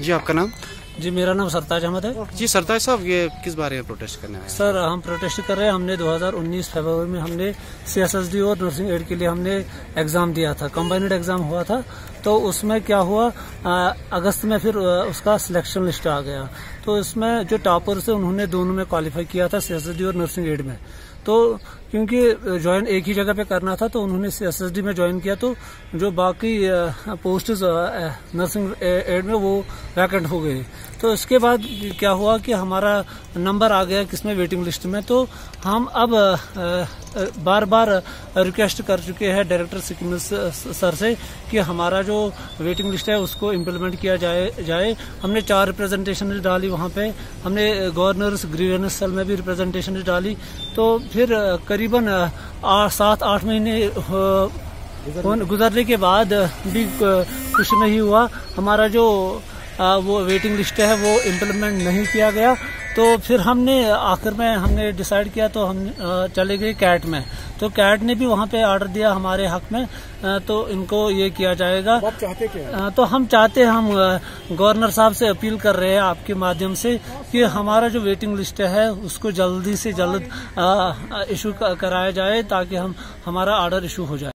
जी आपका नाम? जी मेरा नाम सरताज अहमद है। जी सरताज साहब ये किस बारे में प्रोटेस्ट करने आए सर हम प्रोटेस्ट कर रहे हैं। हमने 2019 फरवरी में हमने सीएसएसडी और नर्सिंग एड के लिए हमने एग्ज़ाम दिया था। कंबाइंड एग्ज़ाम हुआ था। तो उसमें क्या हुआ? आ, अगस्त में फिर उसका सिलेक्शन लिस्ट आ गया। तो इसमें जो टॉपर से उन्होंने दोनों में क्वालिफाई किया था सीएसएसडी और नर्सिंग एड में। तो क्योंकि ज्वाइन एक ही जगह पे करना था तो उन्होंने एसएसडी में ज्वाइन किया तो जो बाकी पोस्ट नर्सिंग एड में वो वैकेंट हो गए। तो इसके बाद क्या हुआ कि हमारा नंबर आ गया किसमें वेटिंग लिस्ट में तो हम अब बार बार रिक्वेस्ट कर चुके हैं डायरेक्टर सिक्किम सर से कि हमारा जो वेटिंग लिस्ट है उसको इम्प्लीमेंट किया जाए जाए। हमने चार रिप्रेजेंटेशन डाली वहाँ पे। हमने गवर्नर्स ग्रीवेंस सेल में भी रिप्रेजेंटेशन डाली। तो फिर करीबन सात, आठ महीने गुजरने के बाद भी कुछ नहीं हुआ। हमारा जो वो वेटिंग लिस्ट है, वो इम्प्लीमेंट नहीं किया गया। तो फिर हमने आखिर में हमने डिसाइड किया तो हम चले गए कैट में। तो कैट ने भी वहाँ पे ऑर्डर दिया हमारे हक में तो इनको ये किया जाएगा। आप चाहते क्या तो हम चाहते हम गवर्नर साहब से अपील कर रहे हैं आपके माध्यम से कि हमारा जो वेटिंग लिस्ट है उसको जल्दी से जल्द इशू कराया जाए ताकि हम हमारा ऑर्डर इशू हो जाए।